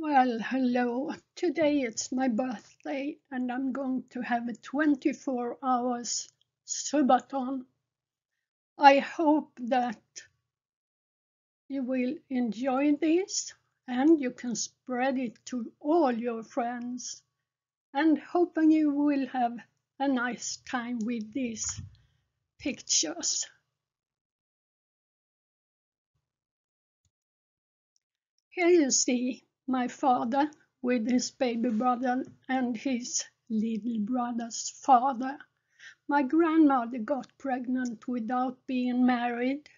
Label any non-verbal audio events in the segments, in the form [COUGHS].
Well, hello. Today it's my birthday and I'm going to have a 24 hours subathon. I hope that you will enjoy this and you can spread it to all your friends and hoping you will have a nice time with these pictures. Here you see my father with his baby brother and his little brother's father. My grandmother got pregnant without being married,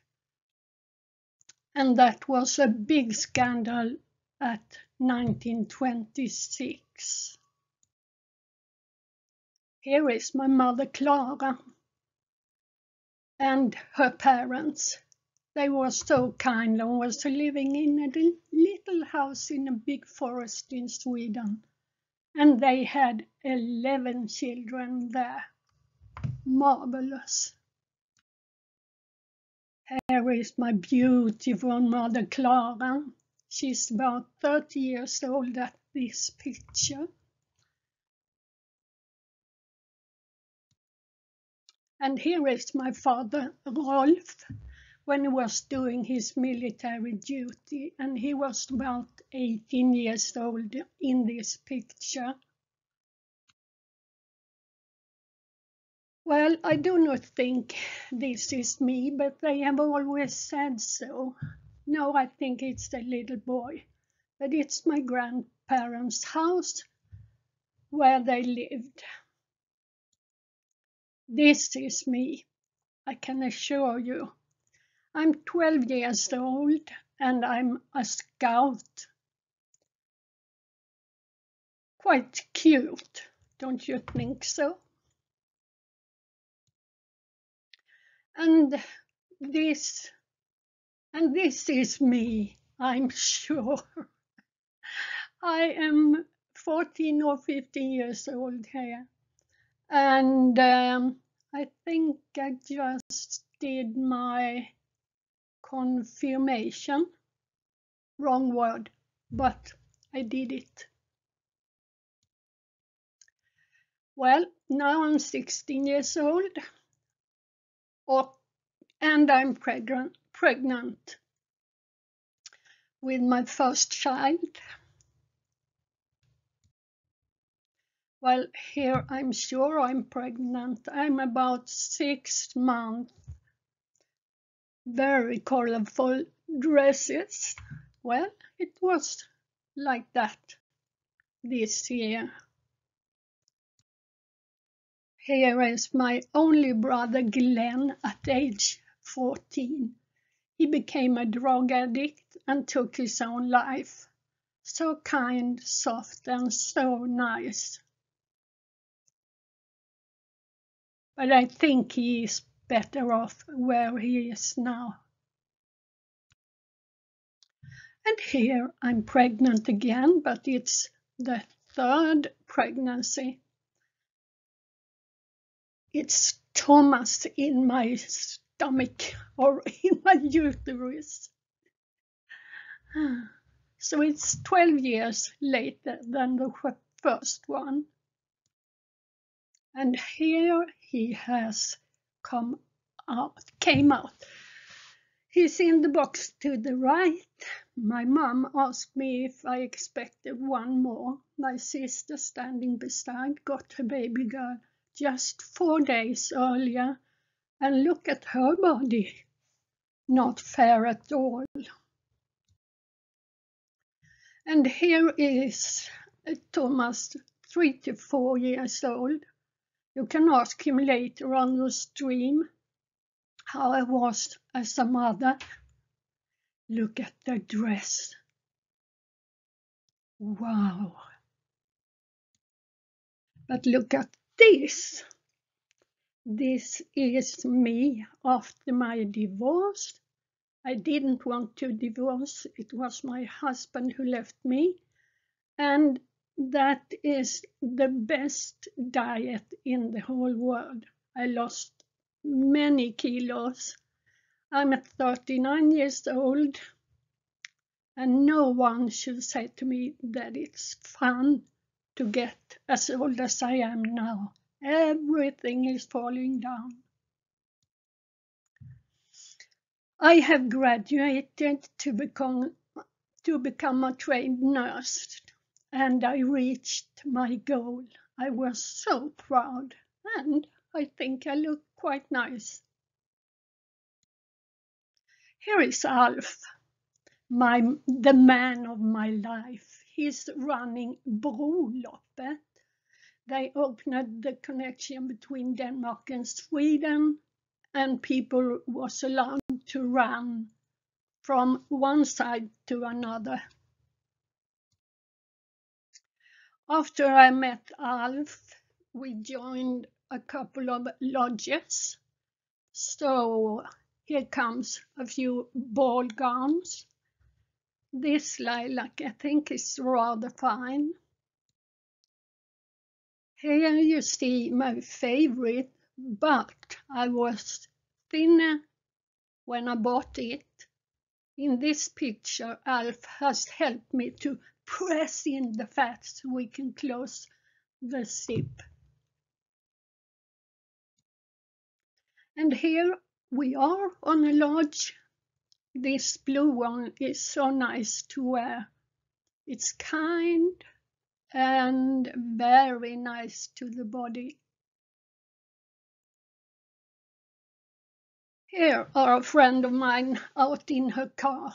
and that was a big scandal at 1926. Here is my mother Clara and her parents. They were so kind and was living in a little house in a big forest in Sweden. And they had 11 children there. Marvelous. Here is my beautiful mother Clara. She's about 30 years old at this picture. And here is my father Rolf when he was doing his military duty and he was about 18 years old in this picture. Well, I do not think this is me, but they have always said so. No, I think it's the little boy, but it's my grandparents' house where they lived. This is me, I can assure you. I'm 12 years old and I'm a scout. Quite cute, don't you think so? And this, and this is me, I'm [LAUGHS] sure. I am 14 or 15 years old here. And um, I think I just did my confirmation. Wrong word, but I did it. Well, now I'm 16 years old or, and I'm pregnant, pregnant with my first child. Well, here I'm sure I'm pregnant. I'm about six months very colorful dresses. Well, it was like that this year. Here is my only brother Glenn at age 14. He became a drug addict and took his own life. So kind, soft, and so nice. But I think he is better off where he is now. And here I'm pregnant again, but it's the third pregnancy. It's Thomas in my stomach or in my uterus. So it's 12 years later than the first one. And here he has come out, came out. He's in the box to the right. My mom asked me if I expected one more. My sister standing beside got her baby girl just four days earlier. And look at her body. Not fair at all. And here is Thomas, three to four years old. You can ask him later on the stream how I was as a mother. Look at the dress. Wow. But look at this. This is me after my divorce. I didn't want to divorce. It was my husband who left me. And that is the best diet in the whole world. I lost many kilos. I'm at 39 years old and no one should say to me that it's fun to get as old as I am now. Everything is falling down. I have graduated to become to become a trained nurse and I reached my goal. I was so proud and I think I look quite nice. Here is Alf, my, the man of my life. He's running Broloppet. They opened the connection between Denmark and Sweden and people was allowed to run from one side to another. After I met Alf, we joined a couple of lodges. So here comes a few ball gowns. This lilac I think is rather fine. Here you see my favorite, but I was thinner when I bought it. In this picture, Alf has helped me to press in the fat so we can close the zip. And here we are on a lodge. This blue one is so nice to wear. It's kind and very nice to the body. Here are a friend of mine out in her car.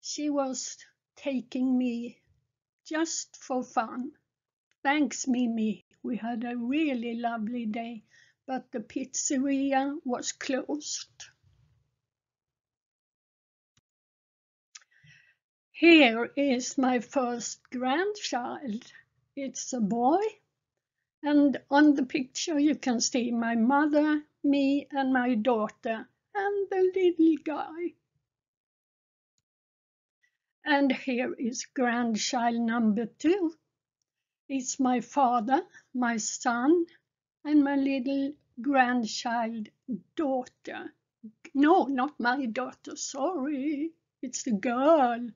She was taking me just for fun. Thanks, Mimi. We had a really lovely day but the pizzeria was closed. Here is my first grandchild. It's a boy. And on the picture you can see my mother, me and my daughter and the little guy. And here is grandchild number two. It's my father, my son, and my little grandchild daughter. No, not my daughter, sorry. It's the girl.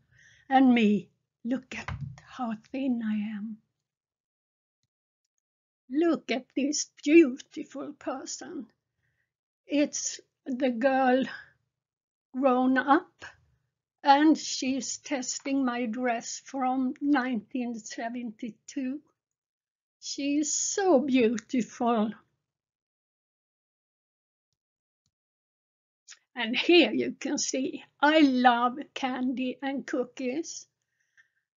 And me. Look at how thin I am. Look at this beautiful person. It's the girl grown up and she's testing my dress from 1972. She's so beautiful. And here you can see, I love candy and cookies.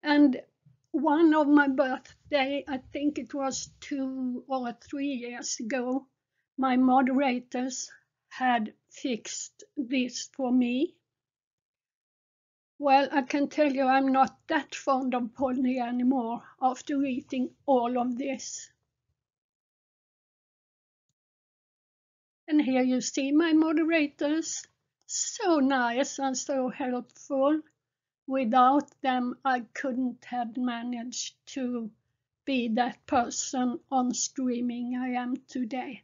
And one of my birthday, I think it was two or three years ago, my moderators had fixed this for me. Well, I can tell you I'm not that fond of Polly anymore after eating all of this. And here you see my moderators. So nice and so helpful. Without them, I couldn't have managed to be that person on streaming I am today.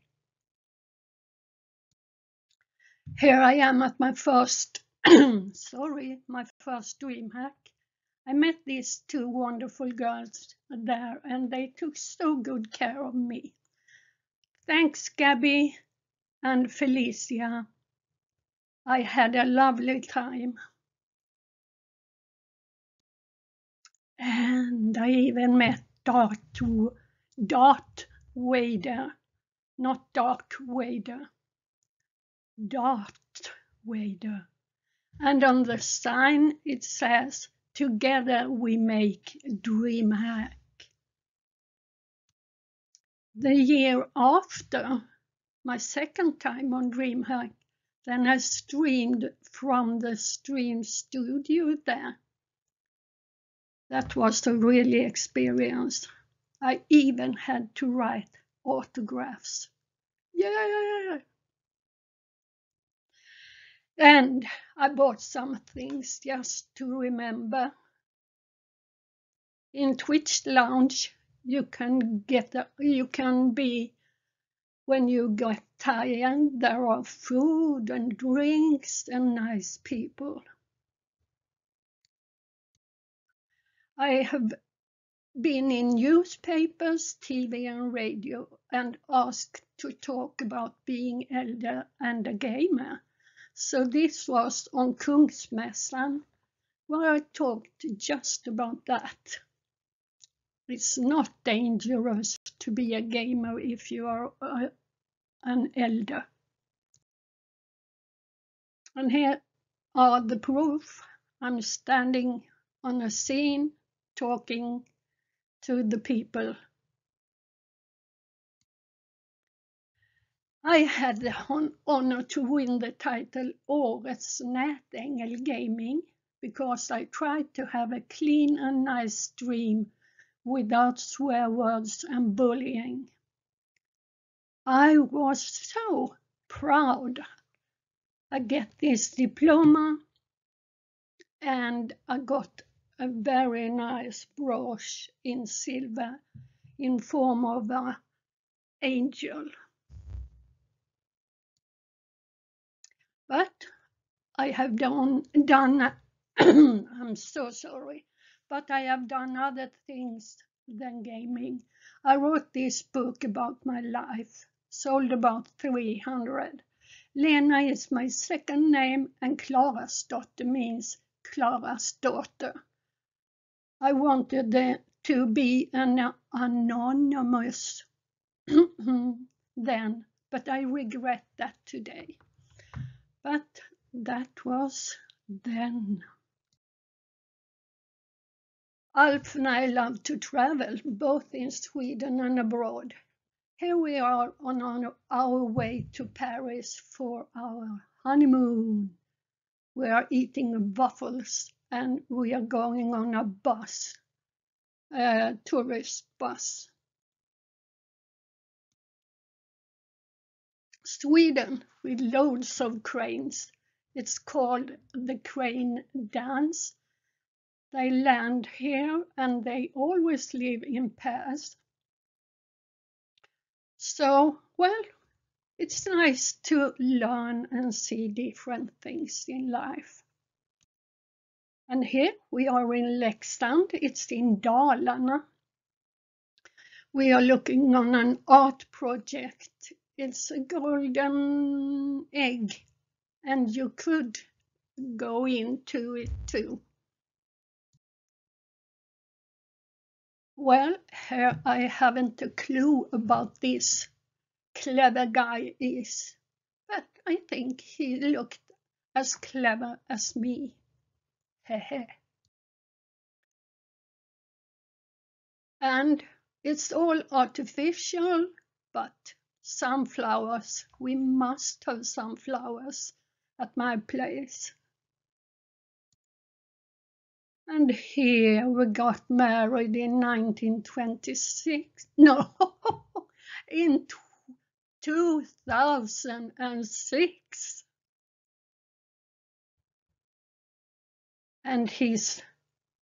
Here I am at my first, [CLEARS THROAT] sorry, my first DreamHack. I met these two wonderful girls there and they took so good care of me. Thanks, Gabby and Felicia. I had a lovely time. And I even met Darth, Darth Vader, not Dark Wader, Dart Vader. And on the sign it says, Together we make DreamHack. The year after, my second time on DreamHack, then I streamed from the stream studio there. That was a really experience. I even had to write autographs. Yeah. And I bought some things just to remember. In Twitch Lounge, you can get a, you can be when you get tired, there are food and drinks and nice people. I have been in newspapers, TV and radio and asked to talk about being elder and a gamer. So this was on Kungsmässan where I talked just about that. It's not dangerous to be a gamer if you are uh, an elder. And here are the proof. I'm standing on a scene talking to the people. I had the honor to win the title Årets Nätängel Gaming because I tried to have a clean and nice stream without swear words and bullying. I was so proud. I get this diploma and I got a very nice brooch in silver in form of an angel. But I have done, done [CLEARS THROAT] I'm so sorry, but I have done other things than gaming. I wrote this book about my life, sold about 300. Lena is my second name and Clara's daughter means Clara's daughter. I wanted to be an anonymous [CLEARS THROAT] then, but I regret that today. But that was then. Alf and I love to travel, both in Sweden and abroad. Here we are on our way to Paris for our honeymoon. We are eating waffles and we are going on a bus, a tourist bus. Sweden with loads of cranes. It's called the crane dance. They land here and they always live in pairs. So, well, it's nice to learn and see different things in life. And here we are in Leksand, it's in Dalarna. We are looking on an art project. It's a golden egg and you could go into it too. Well, here I haven't a clue about this clever guy is, but I think he looked as clever as me. Hehe. and it's all artificial, but sunflowers, we must have sunflowers at my place. And here we got married in 1926. [LAUGHS] No, in 2006. and he's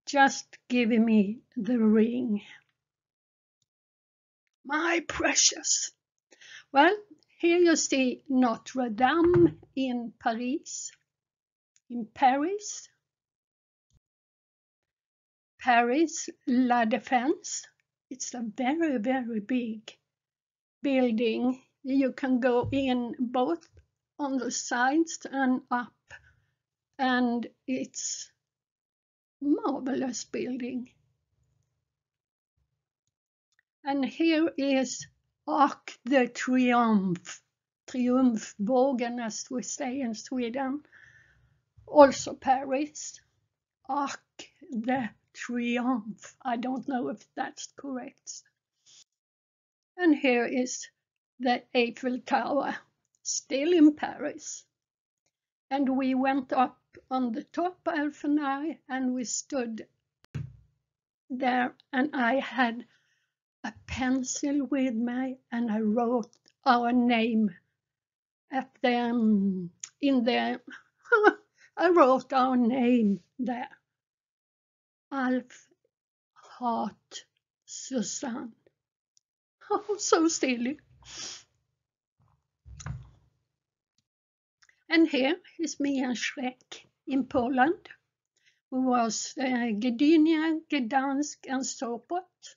just giving me the ring. My precious. Well, here you see Notre Dame in Paris. In Paris. Paris La Défense. It's a very, very big building. You can go in both on the sides and up. And it's marvelous building. And here is Arc de Triomphe, Triumfbågen as we say in Sweden, also Paris. Arc de Triomphe, I don't know if that's correct. And here is the Eiffel Tower, still in Paris. And we went up on the top, Alf and I, and we stood there and I had a pencil with me and I wrote our name at them in the [LAUGHS] I wrote our name there. Alf Hart Susanne. [LAUGHS] Oh, so silly. And here is me and Shrek in Poland. who was uh, Gdynia, Gdansk, and Sopot.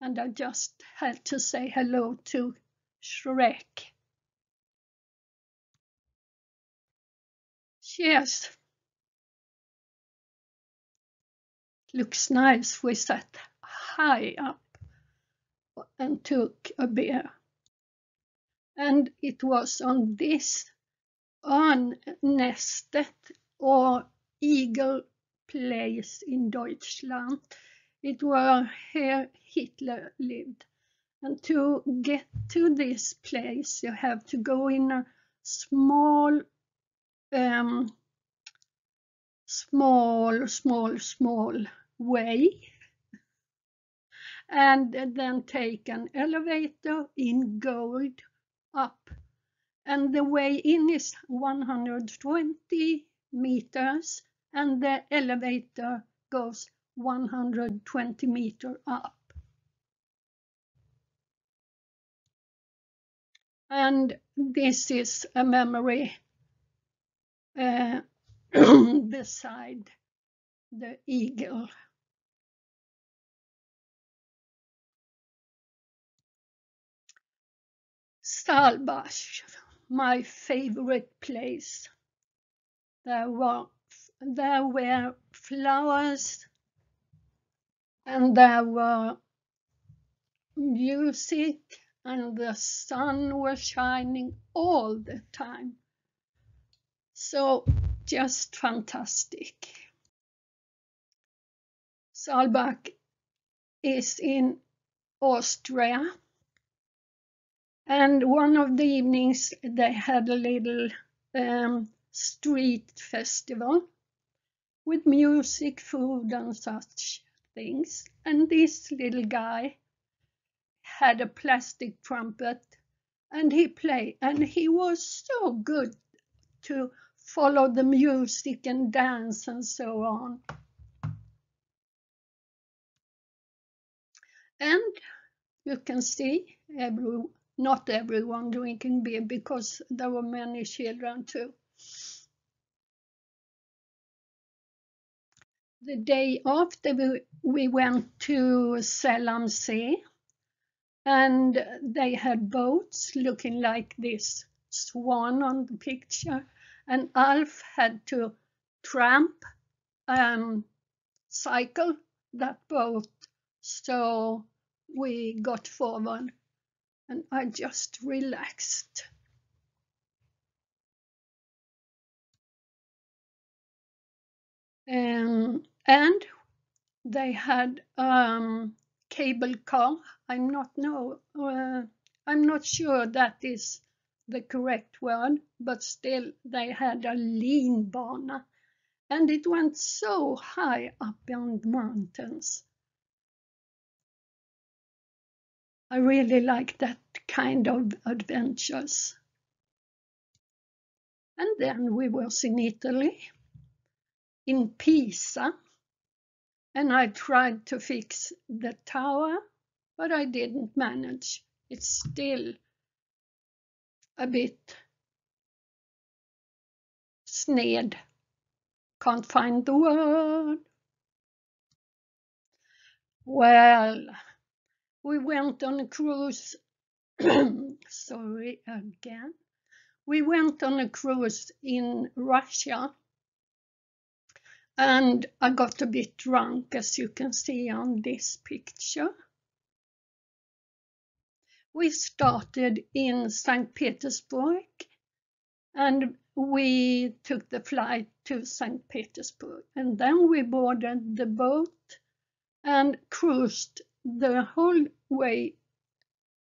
And I just had to say hello to Shrek. Cheers. Looks nice. We sat high up and took a beer. And it was on this Örnästet or Eagle place in Deutschland. It was here Hitler lived. And to get to this place, you have to go in a small, um, small, small, small way and then take an elevator in gold up. And the way in is 120 meters and the elevator goes 120 meter up. And this is a memory uh, [CLEARS THROAT] beside the eagle. Saalbach, my favorite place. There were there were flowers and there were music and the sun was shining all the time. So just fantastic. Saalbach is in Austria and one of the evenings they had a little um, street festival with music, food, and such things. And this little guy had a plastic trumpet and he played, and he was so good to follow the music and dance and so on. And you can see every, not everyone drinking beer because there were many children too. The day after we, we went to Zell am See and they had boats looking like this swan on the picture and Alf had to tramp um, cycle that boat so we got forward and I just relaxed. Um, and they had um, cable car. I'm not no, uh, I'm not sure that is the correct word, but still they had a linbana, and it went so high up on the mountains. I really like that kind of adventures. And then we was in Italy in Pisa and I tried to fix the tower, but I didn't manage. It's still a bit sned. Can't find the word. Well, we went on a cruise. [COUGHS] Sorry again. We went on a cruise in Russia and I got a bit drunk as you can see on this picture. We started in St. Petersburg and we took the flight to St. Petersburg and then we boarded the boat and cruised the whole way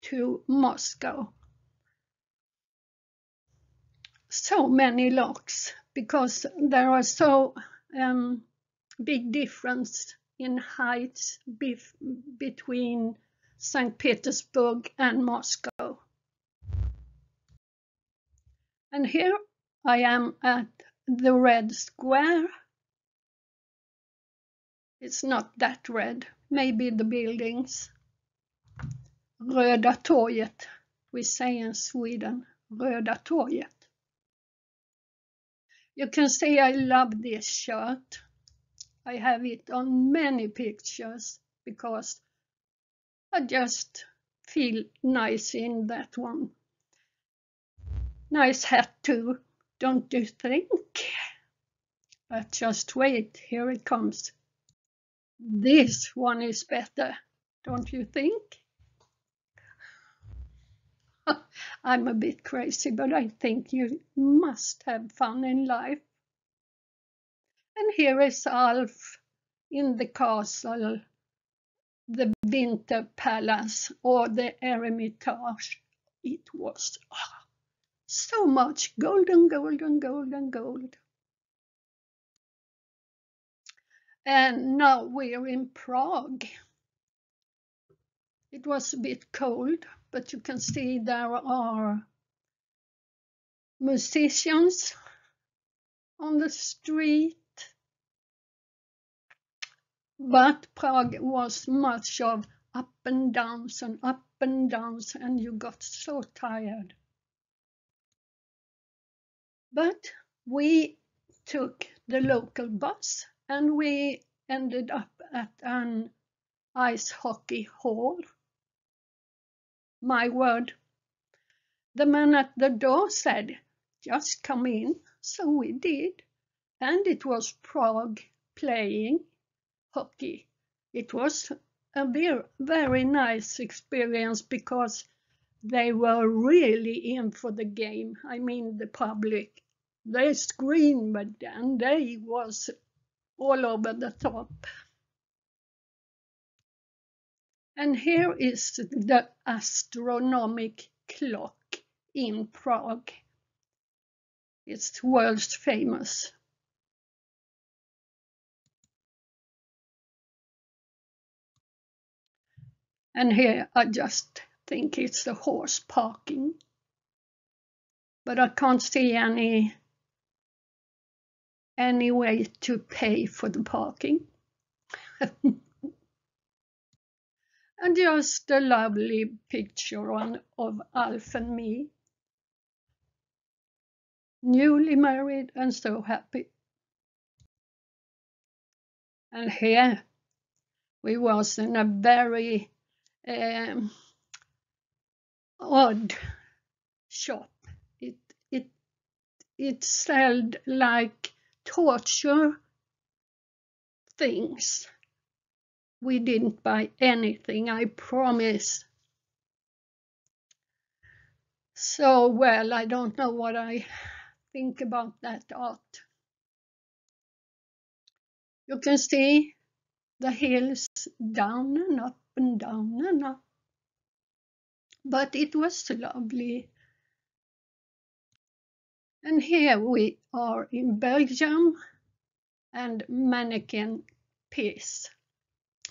to Moscow. So many locks because there are so um, big difference in heights between St. Petersburg and Moscow. And here I am at the red square. It's not that red, maybe the buildings. Röda torget, we say in Sweden, Röda torget. You can see I love this shirt. I have it on many pictures because I just feel nice in that one. Nice hat too, don't you think? But just wait, here it comes. This one is better, don't you think? I'm a bit crazy, but I think you must have fun in life. And here is Alf in the castle, the Winter Palace or the Hermitage. It was oh, so much golden, golden, golden, gold. And now we're in Prague. It was a bit cold, but you can see there are musicians on the street. But Prague was much of up and downs and up and downs, and you got so tired. But we took the local bus and we ended up at an ice hockey hall my word. The man at the door said, just come in. So we did. And it was Prague playing hockey. It was a very, very nice experience because they were really in for the game. I mean, the public. They screamed, then they was all over the top. And here is the astronomic clock in Prague. It's world famous. And here I just think it's the horse parking. But I can't see any any way to pay for the parking. [LAUGHS] and just a lovely picture on, of Alf and me. Newly married and so happy. And here we was in a very um, odd shop. It it it sold like torture things we didn't buy anything, I promise. So, well, I don't know what I think about that art. You can see the hills down and up and down and up. But it was lovely. And here we are in Belgium and Manneken Pis.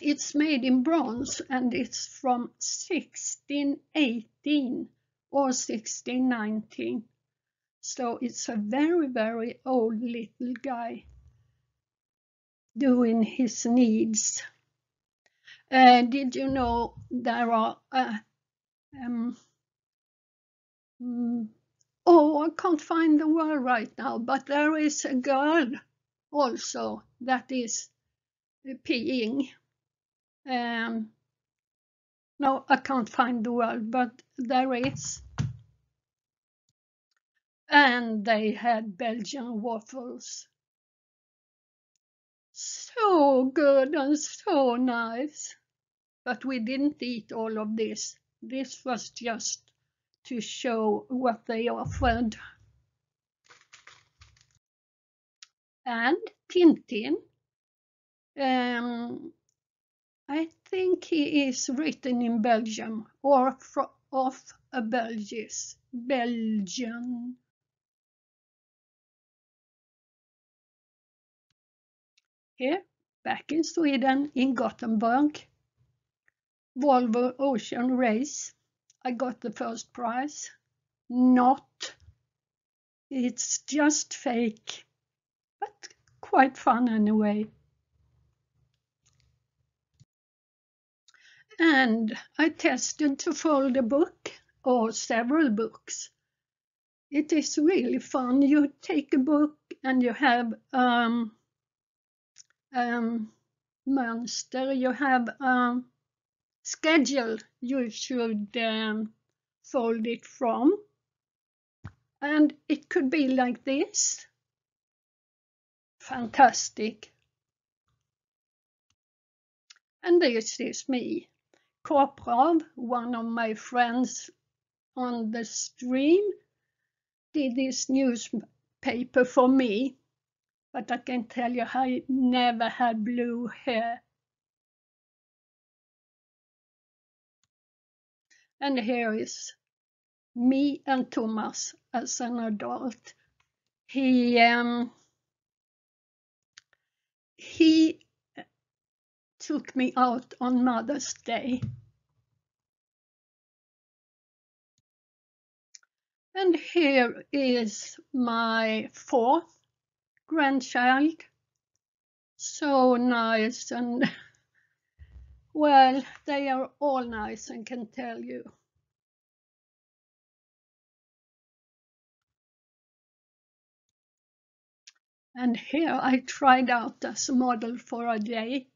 It's made in bronze and it's from 1618 or 1619. So it's a very, very old little guy doing his needs. Uh, did you know there are, uh, um, mm, oh, I can't find the word right now, but there is a girl also that is peeing um, no, I can't find the word, but there is. And they had Belgian waffles. So good and so nice. But we didn't eat all of this. This was just to show what they offered. And Tintin. Um, I think he is written in Belgium or of uh, a Belgis, Belgian. Here, back in Sweden, in Gothenburg, Volvo Ocean Race. I got the first prize. Not. It's just fake, but quite fun anyway. And I tested to fold a book or several books. It is really fun. You take a book and you have um, um, mönster. You have a schedule you should um, fold it from. And it could be like this. Fantastic. And this is me. Koprov, one of my friends on the stream, did this newspaper for me. But I can tell you, I never had blue hair. And here is me and Thomas as an adult. He um, he took me out on Mother's Day. And here is my fourth grandchild. So nice and [LAUGHS] well, they are all nice I can tell you. And here I tried out as a model for a day.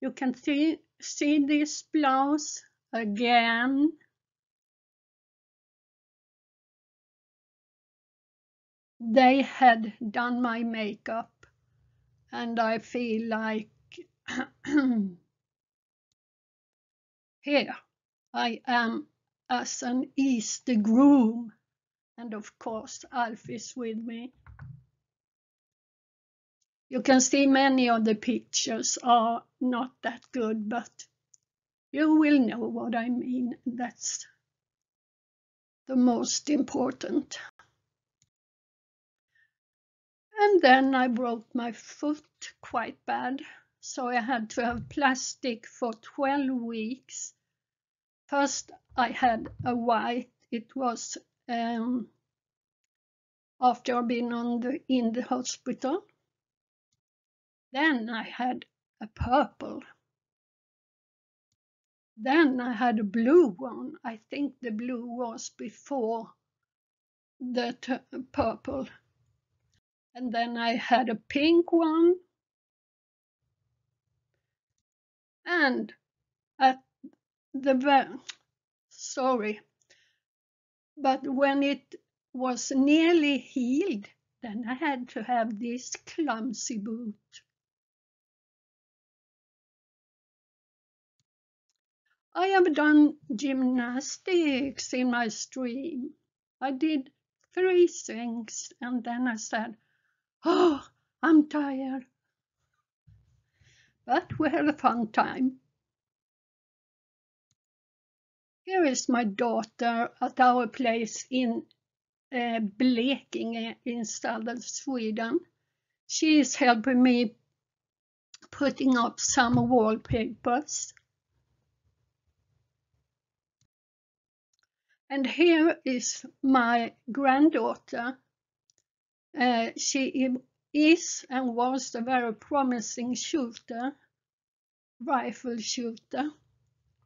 You can see, see this blouse again. They had done my makeup and I feel like [CLEARS THROAT] Here I am as an Easter groom, and of course Alf is with me. You can see many of the pictures are not that good, but you will know what I mean. That's the most important. And then I broke my foot quite bad so I had to have plastic for 12 weeks. First I had a white, it was um, after I've been on the, in the hospital. Then I had a purple. Then I had a blue one. I think the blue was before the purple. And then I had a pink one and at the sorry but when it was nearly healed then I had to have this clumsy boot. I have done gymnastics in my stream. I did three things and then I said, Oh, I'm tired but we had a fun time. Here is my daughter at our place in uh, Blekinge in southern Sweden. She is helping me putting up some wallpapers. And here is my granddaughter. Uh, she is and was a very promising shooter, rifle shooter,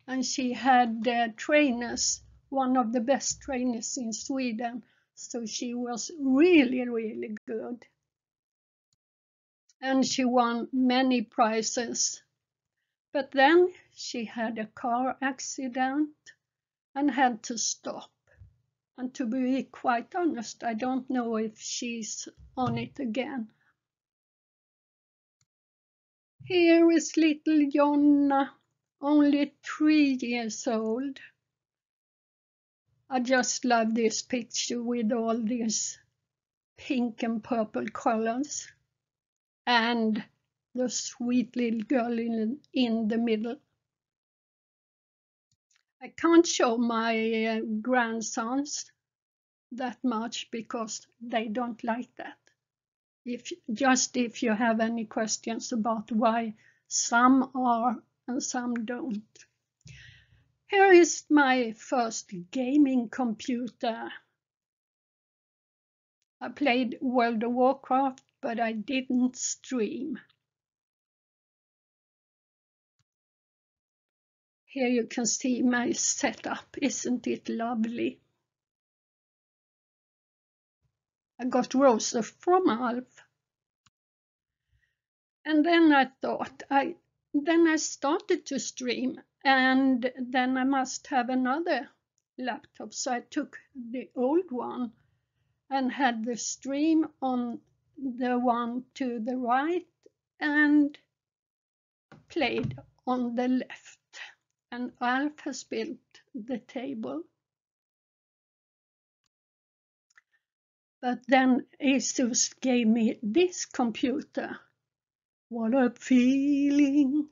and she had uh, trainers, one of the best trainers in Sweden, so she was really, really good. And she won many prizes. But then she had a car accident and had to stop. And to be quite honest, I don't know if she's on it again. Here is little Jonna, only three years old. I just love this picture with all these pink and purple colors and the sweet little girl in, in the middle. I can't show my uh, grandsons that much because they don't like that. If just if you have any questions about why some are and some don't. Here is my first gaming computer. I played World of Warcraft, but I didn't stream. Here you can see my setup, isn't it lovely? I got roses from Alf. And then I thought, I then I started to stream, and then I must have another laptop. So I took the old one and had the stream on the one to the right and played on the left. And Alf has built the table. But then Asus gave me this computer. What a feeling!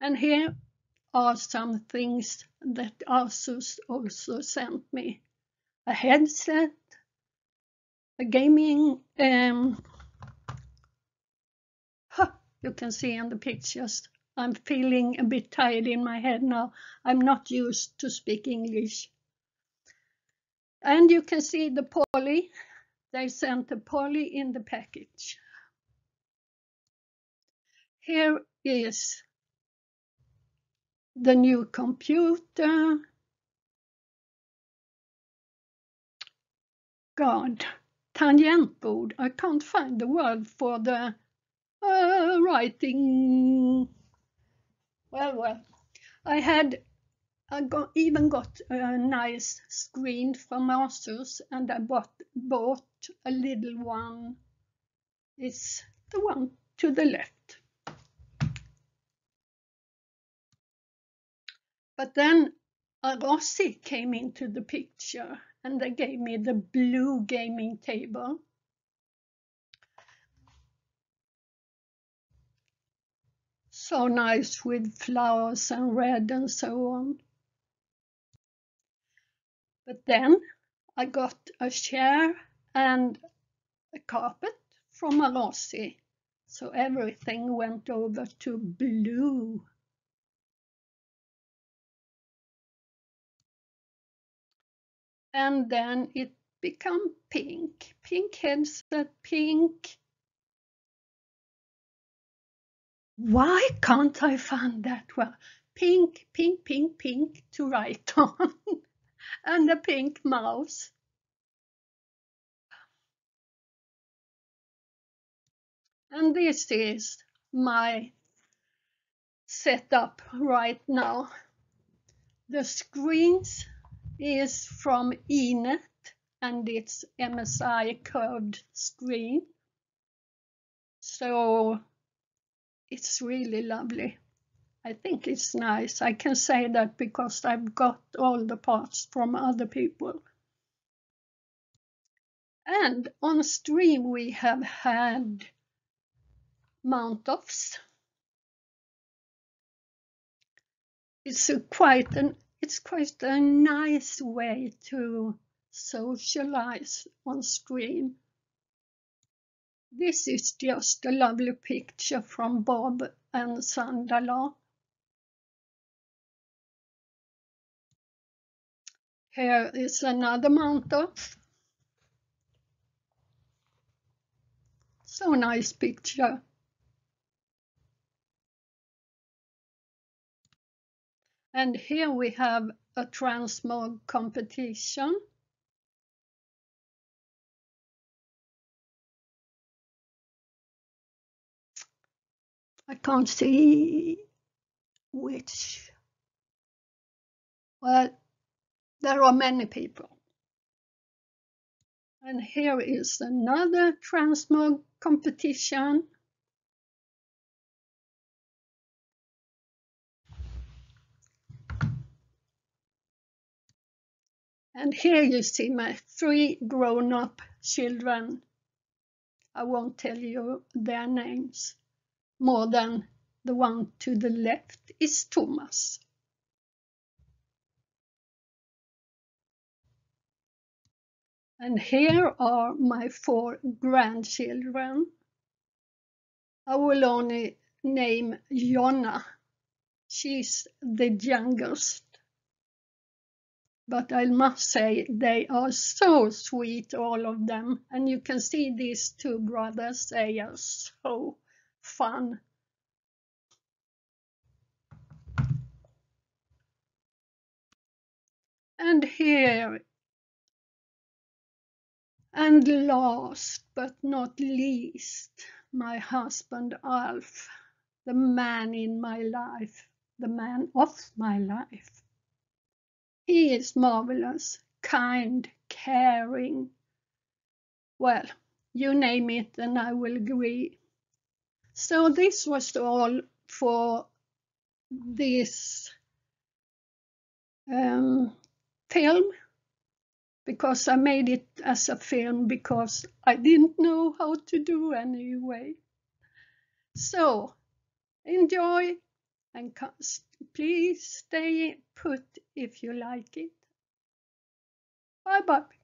And here are some things that Asus also sent me. A headset, a gaming, um, you can see in the pictures. I'm feeling a bit tired in my head now. I'm not used to speak English. And you can see the poly. They sent the poly in the package. Here is the new computer. God, tangentbord. I can't find the word for the uh, writing. Well, well, I had I got, even got a nice screen from Asus and I bought, bought a little one. It's the one to the left. But then Arozzi came into the picture and they gave me the blue gaming table. So nice with flowers and red and so on. But then I got a chair and a carpet from Arozzi. So everything went over to blue. and then it become pink. Pink headset, pink. Why can't I find that well? Pink, pink, pink, pink to write on [LAUGHS] and a pink mouse. And this is my setup right now. The screens is from Inet and it's MSI curved screen. So it's really lovely. I think it's nice. I can say that because I've got all the parts from other people. And on stream we have had mount-offs. It's a quite an it's quite a nice way to socialize on stream. This is just a lovely picture from Bob and Sandala. Here is another mount-off. So nice picture. And here we have a transmog competition. I can't see which. Well, there are many people. And here is another transmog competition. And here you see my three grown-up children. I won't tell you their names more than the one to the left is Thomas. And here are my four grandchildren. I will only name Jonna. She's the youngest but I must say they are so sweet, all of them. And you can see these two brothers, they are so fun. And here And last but not least, my husband Alf, the man in my life, the man of my life. He is marvelous, kind, caring. Well, you name it and I will agree. So this was all for this um, film because I made it as a film because I didn't know how to do anyway. So enjoy and please stay put if you like it. Bye bye.